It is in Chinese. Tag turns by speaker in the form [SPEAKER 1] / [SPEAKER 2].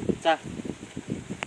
[SPEAKER 1] 不，在。